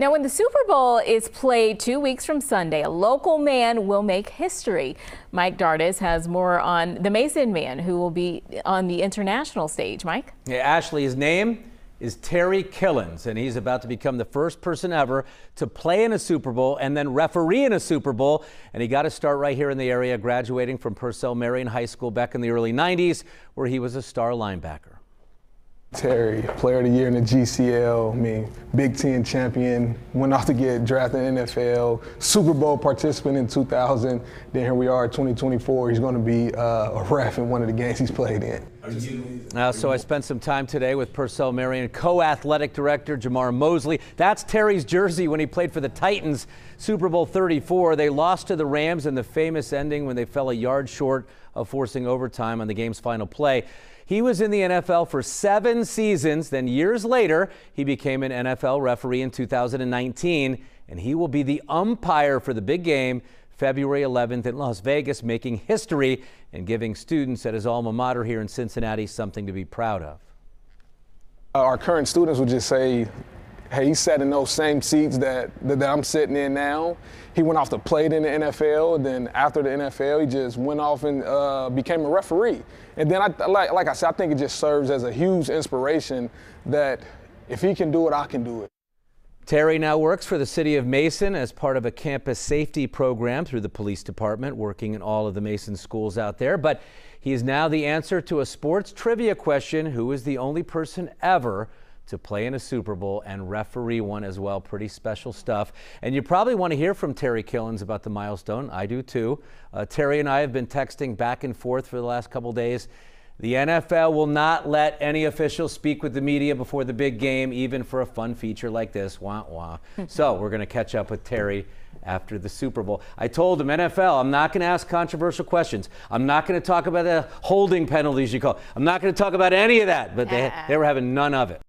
Now, when the Super Bowl is played two weeks from Sunday, a local man will make history. Mike Dardis has more on the Mason man who will be on the international stage. Mike? Yeah, Ashley, his name is Terry Killens, and he's about to become the first person ever to play in a Super Bowl and then referee in a Super Bowl. And he got to start right here in the area, graduating from Purcell Marian High School back in the early 90s, where he was a star linebacker. Terry, player of the year in the GCL, I mean, Big Ten champion, went off to get drafted in NFL, Super Bowl participant in 2000. Then here we are, 2024. He's going to be uh, a ref in one of the games he's played in. Uh, so I spent some time today with Purcell Marian, co-athletic director Jamar Mosley. That's Terry's jersey when he played for the Titans, Super Bowl 34. They lost to the Rams in the famous ending when they fell a yard short of forcing overtime on the game's final play. He was in the NFL for seven seasons. Then years later, he became an NFL referee in 2019, and he will be the umpire for the big game February 11th in Las Vegas, making history and giving students at his alma mater here in Cincinnati something to be proud of. Our current students would just say, hey, he sat in those same seats that, that, I'm sitting in now. He went off to play in the NFL. And then after the NFL, he just went off and uh, became a referee. And then, I, like, like I said, I think it just serves as a huge inspiration that if he can do it, I can do it. Terry now works for the city of Mason as part of a campus safety program through the police department, working in all of the Mason schools out there. But he is now the answer to a sports trivia question who is the only person ever to play in a Super Bowl and referee one as well. Pretty special stuff. And you probably want to hear from Terry Killens about the milestone. I do too. Uh, Terry and I have been texting back and forth for the last couple days. The NFL will not let any official speak with the media before the big game, even for a fun feature like this. Wah, wah. so we're going to catch up with Terry after the Super Bowl. I told him, NFL, I'm not going to ask controversial questions. I'm not going to talk about the holding penalties you call. I'm not going to talk about any of that. But they, they were having none of it.